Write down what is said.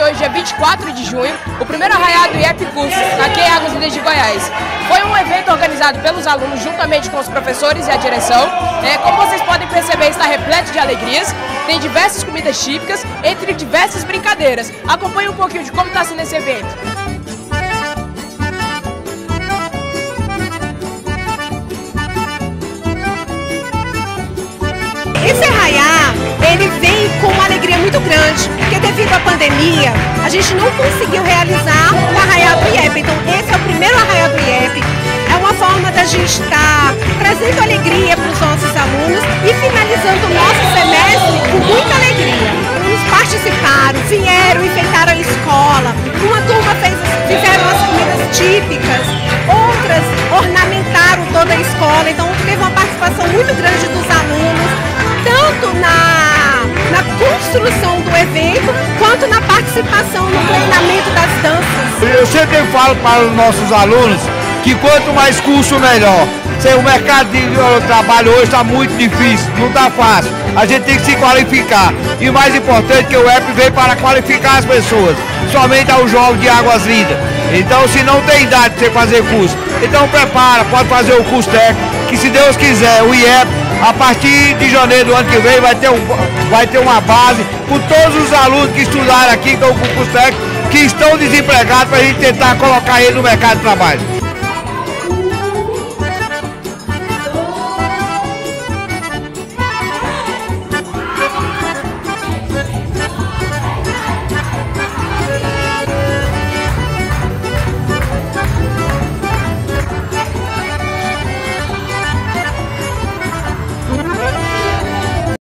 hoje, dia 24 de junho, o primeiro arraiado IEP Cursos, aqui em Águas Lindas de Goiás. Foi um evento organizado pelos alunos, juntamente com os professores e a direção. É, como vocês podem perceber, está repleto de alegrias. Tem diversas comidas típicas, entre diversas brincadeiras. Acompanhe um pouquinho de como está sendo esse evento. Pandemia, a gente não conseguiu realizar o arraiá do IEP. Então, esse é o primeiro arraiá do IEP. É uma forma da gente estar trazendo alegria para os nossos alunos e finalizando o nosso semestre com muita alegria. Eles participaram, vieram, enfeitaram a escola. Uma turma fez, fizeram as comidas típicas, outras ornamentaram toda a escola. Então, teve uma participação muito grande dos alunos construção do evento, quanto na participação no treinamento das danças. Eu sempre falo para os nossos alunos que quanto mais curso, melhor. O mercado de trabalho hoje está muito difícil, não está fácil. A gente tem que se qualificar. E mais importante que o EP veio para qualificar as pessoas, somente aos jovens de Águas Lindas. Então, se não tem idade de você fazer curso, então prepara, pode fazer o curso técnico, que se Deus quiser, o IEP a partir de janeiro do ano que vem vai ter, um, vai ter uma base com todos os alunos que estudaram aqui, então, com o curso técnico, que estão desempregados para a gente tentar colocar ele no mercado de trabalho.